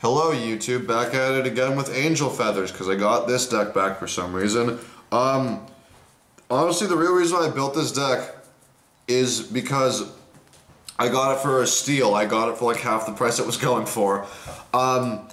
Hello YouTube, back at it again with Angel Feathers, because I got this deck back for some reason. Um, honestly, the real reason I built this deck is because I got it for a steal. I got it for like half the price it was going for. Um,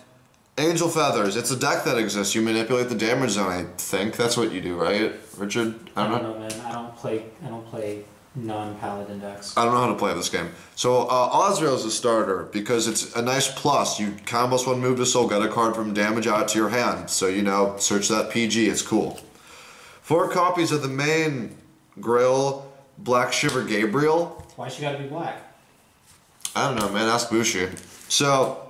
Angel Feathers, it's a deck that exists. You manipulate the damage zone, I think. That's what you do, right, Richard? I don't know, man. I don't play. I don't play non-paladin decks. I don't know how to play this game. So uh, is a starter because it's a nice plus. You combos one move to soul, get a card from damage out to your hand. So you know, search that PG. It's cool. Four copies of the main Grill Black Shiver Gavrail. Why she gotta be black? I don't know, man. Ask Bushi. So.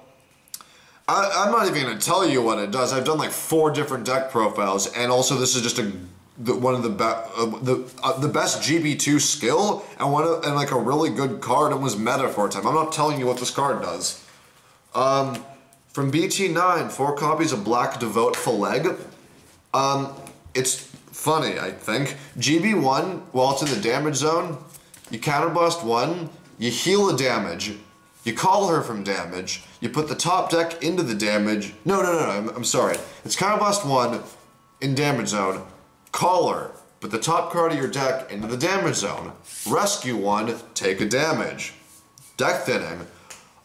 I, I'm not even gonna tell you what it does. I've done like four different deck profiles, and also this is just a the, one of the best uh, the uh, the best GB2 skill and one of, and like a really good card and was meta for a time. I'm not telling you what this card does. Um, from BT9, four copies of Black Devote Phaleg. Um, it's funny, I think. GB1, while it's in the damage zone, you counterblast one, you heal the damage, you call her from damage, you put the top deck into the damage. No, no, no, no, I'm, I'm sorry. It's counterblast one in damage zone, Caller, put the top card of your deck into the damage zone. Rescue one, take a damage. Deck thinning.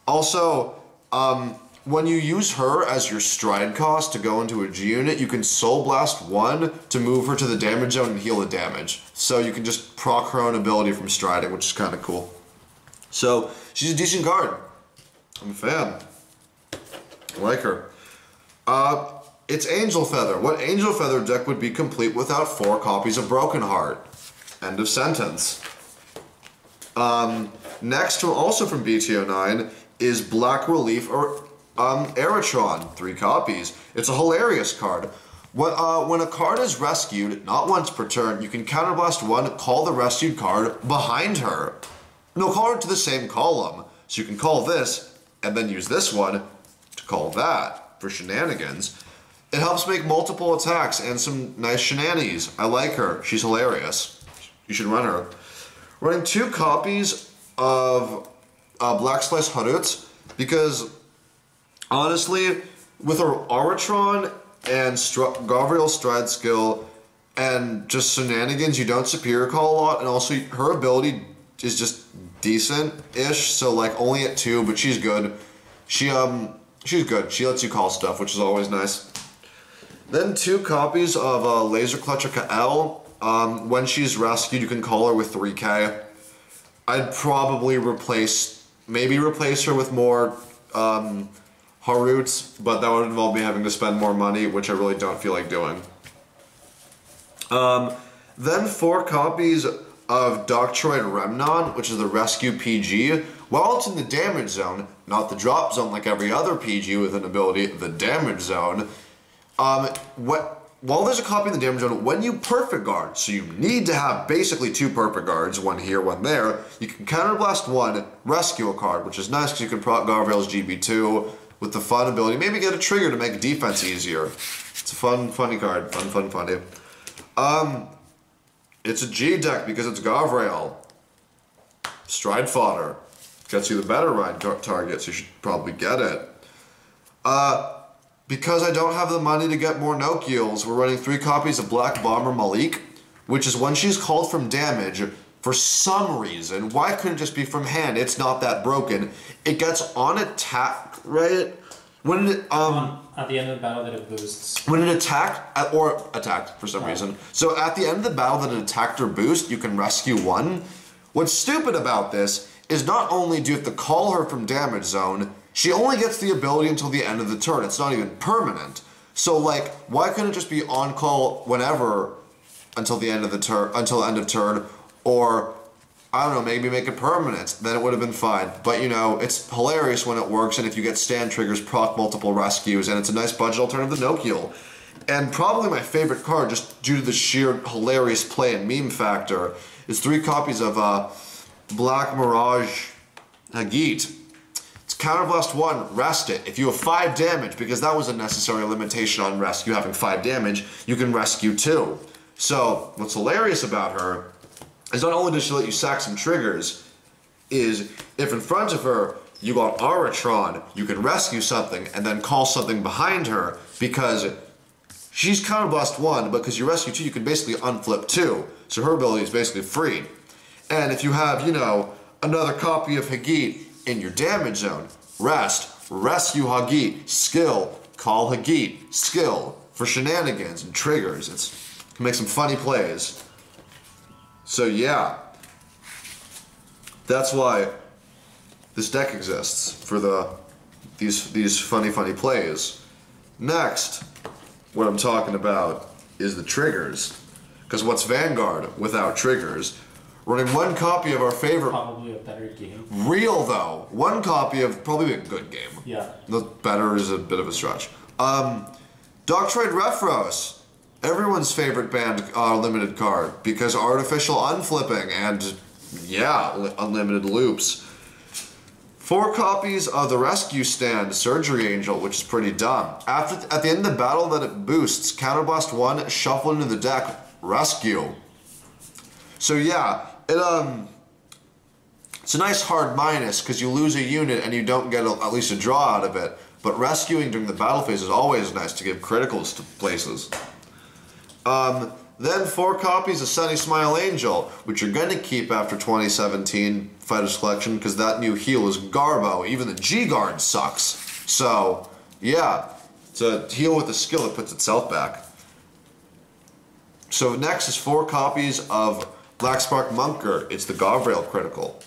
Also, um, when you use her as your stride cost to go into a G unit, you can Soul Blast one to move her to the damage zone and heal the damage. So you can just proc her own ability from striding, which is kind of cool. So she's a decent card. I'm a fan. I like her. Uh, it's Angel Feather. What Angel Feather deck would be complete without four copies of Broken Heart? End of sentence. Um, next, also from BT09, is Black Relief or um, Aratron. Three copies. It's a hilarious card. When, uh, when a card is rescued, not once per turn, you can counterblast one, call the rescued card behind her. No, call her to the same column. So you can call this, and then use this one to call that for shenanigans. It helps make multiple attacks and some nice shenanigans. I like her. She's hilarious. You should run her. Running two copies of uh, Black Slice Harut because honestly, with her Aratron and Str- Stride skill and just shenanigans, you don't superior call a lot, and also her ability is just decent-ish. So like only at two, but she's good. She um she's good. She lets you call stuff, which is always nice. Then two copies of uh, Laser Clutcher Kael. Um, when she's rescued, you can call her with 3k. I'd probably replace, maybe replace her with more um, Haruts, but that would involve me having to spend more money, which I really don't feel like doing. Um, then four copies of Doctroid Remnon, which is the Rescue PG. While it's in the damage zone, not the drop zone like every other PG with an ability, the damage zone, um, what while there's a copy in the damage zone, when you perfect guard, so you need to have basically two perfect guards, one here, one there, you can counterblast one, rescue a card, which is nice because you can proc Gavrail's GB2 with the fun ability, maybe get a trigger to make defense easier. It's a fun, funny card. Fun, fun, funny. Um, it's a G deck because it's Gavrail. Stride fodder. Gets you the better ride target, so you should probably get it. Uh, because I don't have the money to get more Nokials, we're running three copies of Black Bomber Malik, which is when she's called from damage, for some reason, why couldn't it just be from hand? It's not that broken. It gets on attack, right? When it, um... At the end of the battle that it boosts. When it attacked, or attacked for some right. reason. So at the end of the battle that it attacked or boost, you can rescue one. What's stupid about this is not only do you have to call her from damage zone, she only gets the ability until the end of the turn. It's not even permanent. So like, why couldn't it just be on call whenever until the end of the turn, until end of turn, or I don't know, maybe make it permanent. Then it would have been fine. But you know, it's hilarious when it works, and if you get stand triggers, proc multiple rescues, and it's a nice budget alternative to Nokial. And probably my favorite card, just due to the sheer hilarious play and meme factor, is three copies of uh, Black Mirage Hagit. Counterblast 1, rest it. If you have 5 damage, because that was a necessary limitation on rescue, having 5 damage, you can rescue 2. So, what's hilarious about her is not only does she let you sack some triggers, is if in front of her you got Aratron, you can rescue something and then call something behind her because she's counterblast one, but because you rescue two, you can basically unflip two. So her ability is basically free. And if you have, you know, another copy of Hagit in your damage zone, rest, rescue Hagit, skill, call Hagit, skill for shenanigans and triggers. It's can make some funny plays. So yeah, that's why this deck exists for the these these funny funny plays. Next, what I'm talking about is the triggers. Because what's Vanguard without triggers? Running one copy of our favorite Probably a better game. real though, one copy of probably a good game. Yeah. The better is a bit of a stretch. Um, Doctroid Refros, everyone's favorite band uh, limited card because artificial unflipping and yeah, li- unlimited loops. Four copies of the Rescue Stand Surgery Angel, which is pretty dumb. After at the end of the battle that it boosts, Counterblast one, shuffle into the deck, rescue. So yeah, it um, it's a nice hard minus because you lose a unit and you don't get a, at least a draw out of it. But rescuing during the battle phase is always nice to give criticals to places. Um, then four copies of Sunny Smile Angel, which you're going to keep after 2017 Fighters Collection because that new heal is Garbo. Even the G Guard sucks. So, yeah, it's a heal with a skill that puts itself back. So next is four copies of Black Spark Munker. It's the Gavrail critical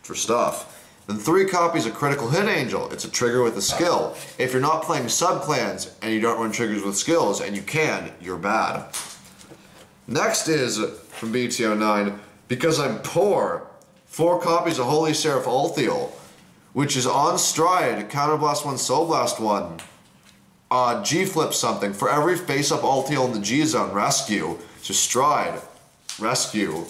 for stuff. Then three copies of Critical Hit Angel. It's a trigger with a skill. If you're not playing subclans and you don't run triggers with skills, and you can, you're bad. Next is from BTO9, because I'm poor, four copies of Holy Seraph Ulthiel, which is on stride, Counterblast 1, Soul Blast 1. Uh, G flip something. For every face up Ultiel in the G zone, rescue. So stride, rescue,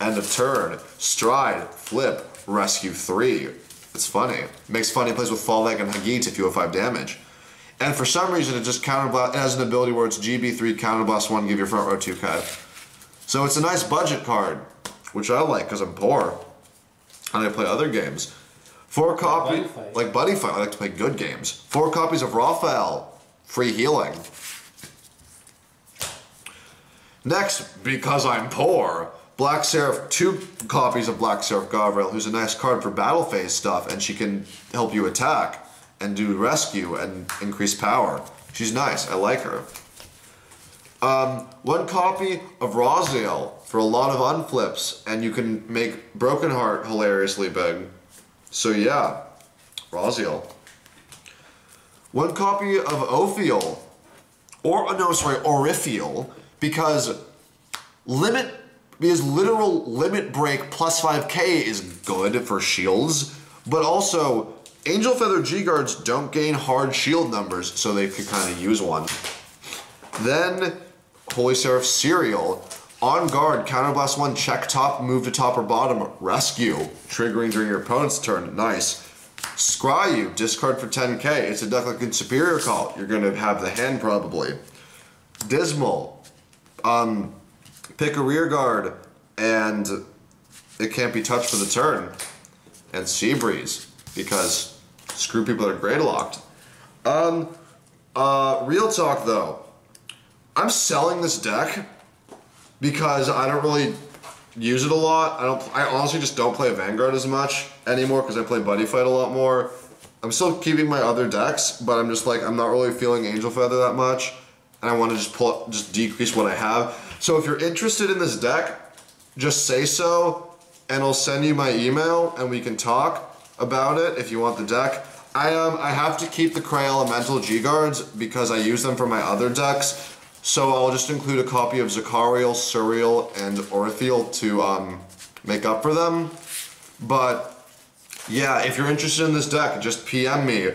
end of turn, stride, flip, rescue three. It's funny. Makes funny plays with Fallback and Hagit if you have five damage. And for some reason, it just counterblast. It has an ability where it's GB3 counterblast one, give your front row two cut. So it's a nice budget card, which I like because I'm poor, and I play other games. Four copy like Buddy Fight. I like to play good games. Four copies of Raphael, free healing. Next, because I'm poor, Black Seraph, two copies of Black Seraph Gavrail, who's a nice card for battle phase stuff, and she can help you attack and do rescue and increase power. She's nice. I like her. Um, one copy of Raziel for a lot of unflips, and you can make Broken Heart hilariously big. So yeah, Raziel. One copy of Ophiel, or no, sorry, Orifiel, because limit because literal limit break plus 5k is good for shields, but also Angel Feather G guards don't gain hard shield numbers, so they could kind of use one. Then Holy Seraph Suriel. On guard, counterblast one, check top, move to top or bottom, rescue, triggering during your opponent's turn. Nice. Scry you, discard for 10k. It's a in Superior Call. You're gonna have the hand probably. Dismal. Um, pick a rear guard, and it can't be touched for the turn. And Sea Breeze, because screw people that are grade locked. Um, uh, real talk though, I'm selling this deck because I don't really use it a lot. I don't. I honestly just don't play Vanguard as much anymore because I play Buddy Fight a lot more. I'm still keeping my other decks, but I'm just like I'm not really feeling Angel Feather that much, and I want to just pull just decrease what I have. So if you're interested in this deck, just say so, and I'll send you my email, and we can talk about it if you want the deck. I um I have to keep the Cray Elemental G guards because I use them for my other decks. So I'll just include a copy of Zachariel, Suriel, and Orthiel to um, make up for them. But yeah, if you're interested in this deck, just PM me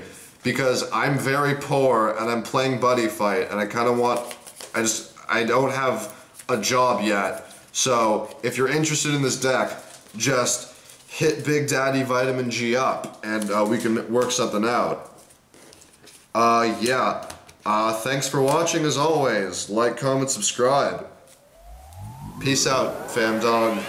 because I'm very poor and I'm playing Buddy Fight and I kind of want. I just I don't have a job yet. So if you're interested in this deck, just hit Big Daddy Vitamin G up and uh, we can work something out. Uh, yeah. Uh, thanks for watching as always. Like, comment, subscribe. Peace out, fam dog.